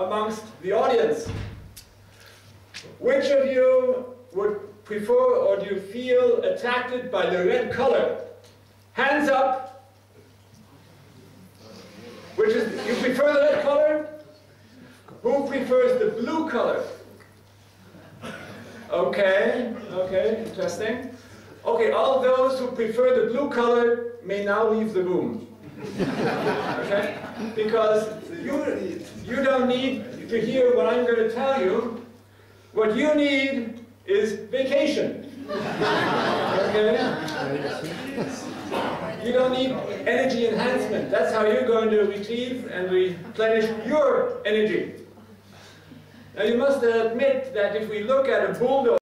amongst the audience. Which of you would prefer or do you feel attracted by the red color? Hands up. Which is, you prefer the red color? Who prefers the blue color? Okay, okay, interesting. Okay, all those who prefer the blue color may now leave the room. Okay? Because you, you don't need to hear what I'm going to tell you. What you need is vacation. Okay? You don't need energy enhancement. That's how you're going to retrieve and replenish your energy. Now you must admit that if we look at a bulldozer,